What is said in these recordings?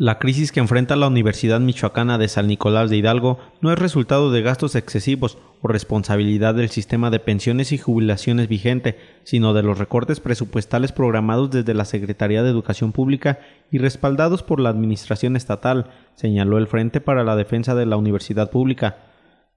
La crisis que enfrenta la Universidad Michoacana de San Nicolás de Hidalgo no es resultado de gastos excesivos o responsabilidad del sistema de pensiones y jubilaciones vigente, sino de los recortes presupuestales programados desde la Secretaría de Educación Pública y respaldados por la Administración Estatal, señaló el Frente para la Defensa de la Universidad Pública.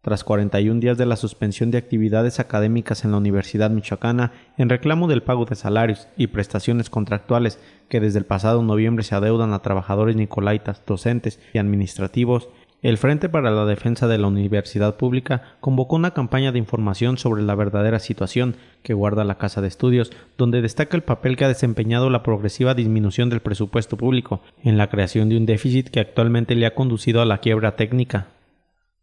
Tras 41 días de la suspensión de actividades académicas en la Universidad Michoacana en reclamo del pago de salarios y prestaciones contractuales que desde el pasado noviembre se adeudan a trabajadores nicolaitas, docentes y administrativos, el Frente para la Defensa de la Universidad Pública convocó una campaña de información sobre la verdadera situación que guarda la Casa de Estudios, donde destaca el papel que ha desempeñado la progresiva disminución del presupuesto público en la creación de un déficit que actualmente le ha conducido a la quiebra técnica.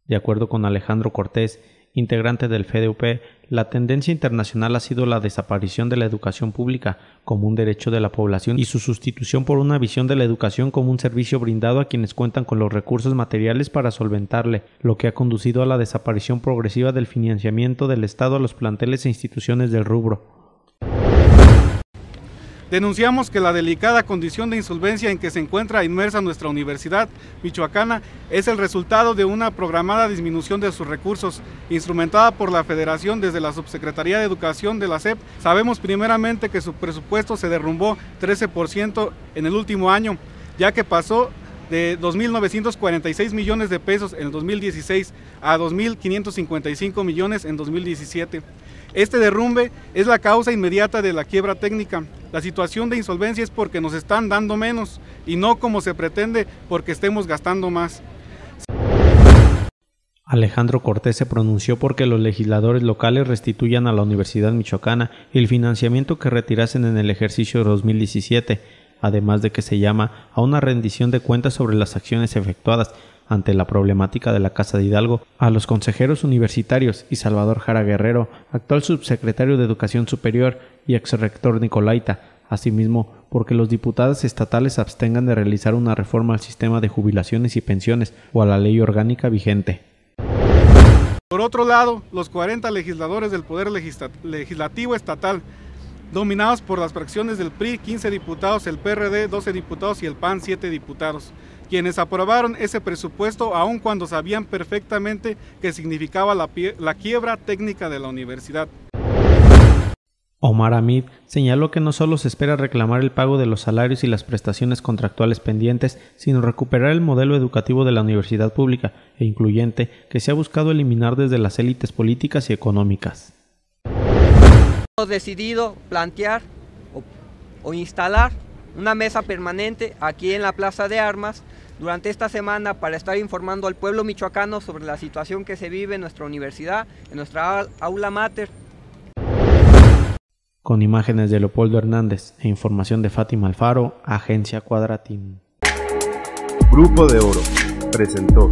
De acuerdo con Alejandro Cortés, integrante del FDUP, la tendencia internacional ha sido la desaparición de la educación pública como un derecho de la población y su sustitución por una visión de la educación como un servicio brindado a quienes cuentan con los recursos materiales para solventarle, lo que ha conducido a la desaparición progresiva del financiamiento del Estado a los planteles e instituciones del rubro. Denunciamos que la delicada condición de insolvencia en que se encuentra inmersa nuestra universidad michoacana es el resultado de una programada disminución de sus recursos, instrumentada por la Federación desde la Subsecretaría de Educación de la SEP. Sabemos primeramente que su presupuesto se derrumbó 13% en el último año, ya que pasó de 2.946 millones de pesos en el 2016 a 2.555 millones en 2017. Este derrumbe es la causa inmediata de la quiebra técnica. La situación de insolvencia es porque nos están dando menos y no como se pretende porque estemos gastando más. Alejandro Cortés se pronunció porque los legisladores locales restituyan a la Universidad Michoacana el financiamiento que retirasen en el ejercicio 2017, además de que se llama a una rendición de cuentas sobre las acciones efectuadas ante la problemática de la Casa de Hidalgo a los consejeros universitarios y Salvador Jara Guerrero, actual subsecretario de Educación Superior y ex rector Nicolaita, asimismo porque los diputados estatales abstengan de realizar una reforma al sistema de jubilaciones y pensiones o a la ley orgánica vigente. Por otro lado, los 40 legisladores del Poder Legislativo Estatal, dominados por las fracciones del PRI, 15 diputados, el PRD, 12 diputados y el PAN, 7 diputados, quienes aprobaron ese presupuesto aun cuando sabían perfectamente que significaba la, la quiebra técnica de la universidad. Omar Amid señaló que no solo se espera reclamar el pago de los salarios y las prestaciones contractuales pendientes, sino recuperar el modelo educativo de la universidad pública e incluyente que se ha buscado eliminar desde las élites políticas y económicas. Hemos decidido plantear o, o instalar una mesa permanente aquí en la Plaza de Armas durante esta semana para estar informando al pueblo michoacano sobre la situación que se vive en nuestra universidad, en nuestra aula mater. Con imágenes de Leopoldo Hernández e información de Fátima Alfaro, Agencia Cuadratín. Grupo de Oro presentó